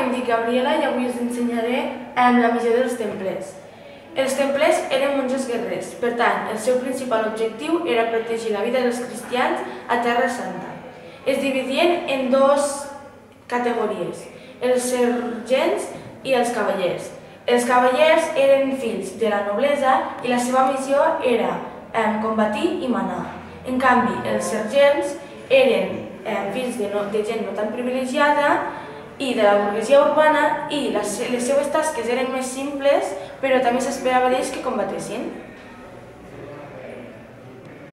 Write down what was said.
em dic Gabriela i avui us ensenyaré eh, la missió dels templers. Els templers eren monjos guerrers, per tant, el seu principal objectiu era protegir la vida dels cristians a Terra Santa. Es dividien en dues categories, els sergents i els cavallers. Els cavallers eren fills de la noblesa i la seva missió era eh, combatir i manar. En canvi, els sergents eren eh, fills de, no, de gent no tan privilegiada i de la burguesia urbana i les, les seues tasques eren més simples, però també s'esperava d'ells que combatessin.